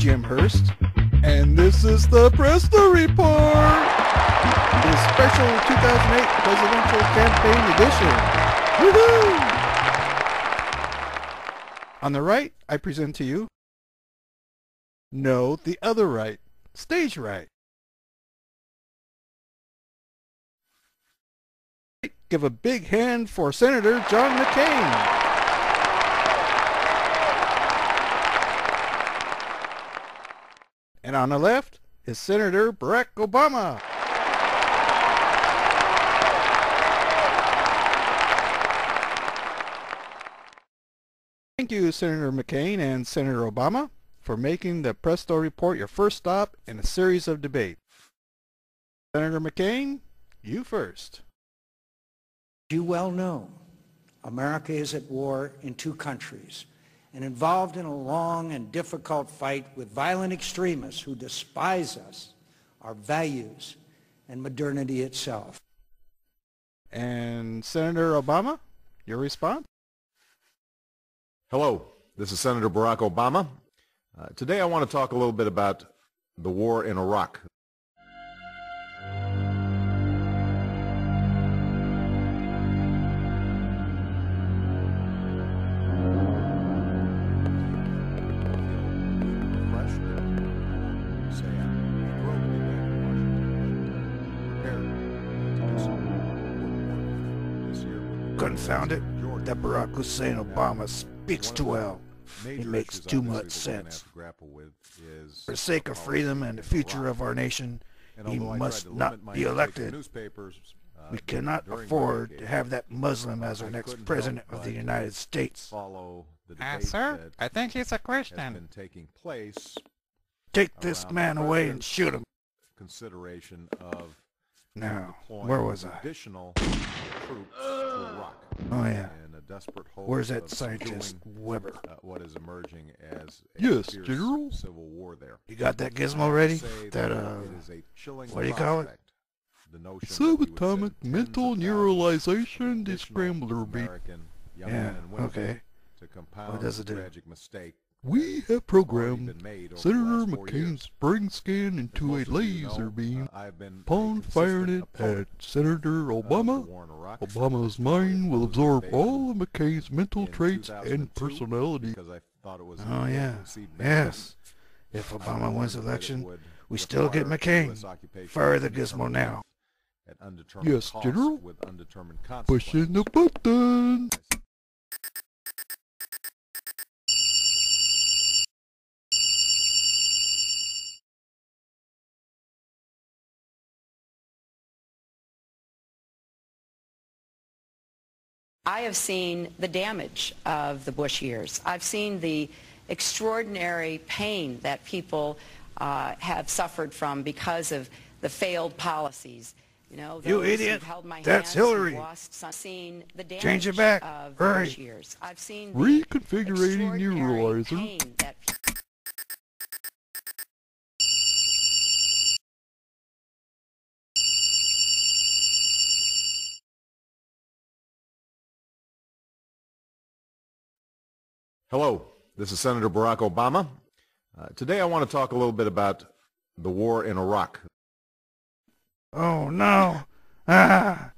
Jim Hurst, and this is the Presto Report, the special 2008 presidential campaign edition. Woohoo! On the right, I present to you. No, the other right, stage right. Give a big hand for Senator John McCain. On the left is Senator Barack Obama. Thank you, Senator McCain and Senator Obama, for making the Presto Report your first stop in a series of debates. Senator McCain, you first. You well know, America is at war in two countries and involved in a long and difficult fight with violent extremists who despise us, our values, and modernity itself. And Senator Obama, your response? Hello, this is Senator Barack Obama. Uh, today I want to talk a little bit about the war in Iraq. Confound it, that Barack Hussein Obama speaks too well. He makes too much sense. For the sake of freedom and the future of our nation, he must not be elected. We cannot afford to have that Muslim as our next president of the United States. Uh, sir, I think he's a Christian. Take this man away and shoot him. Consideration of Now, where was I? additional troops to Iraq. Oh yeah. in a desperate hope Where's that scientist Weber? uh, what is emerging as a Yes, General. civil war there. You got that gizmo ready? Say That uh, is a chilling what do you call it? the notion that we would send Subatomic mental neuralization of descrambler beat. Yeah, men and women okay. to compound does it the do? tragic mistake We have programmed Senator McCain's brain scan into a laser know, beam uh, I've upon firing it at Senator Obama. war in Iraq. Obama's mind will absorb all of McCain's mental traits and personality. I thought it was Oh yeah. Yes. If Obama wins election, we still get McCain. Fire the gizmo now. Yes, General. with undetermined Pushing the button. I have seen the damage of the Bush years. I've seen the extraordinary pain that people uh, have suffered from because of the failed policies. You know, You idiot. held my That's Hillary. lost some- seen the damage Change it back. of Hurry. Bush years. I've seen extraordinary neuralizer. Hello, this is Senator Barack Obama. Uh, today I want to talk a little bit about the war in Iraq. Oh no. Ah.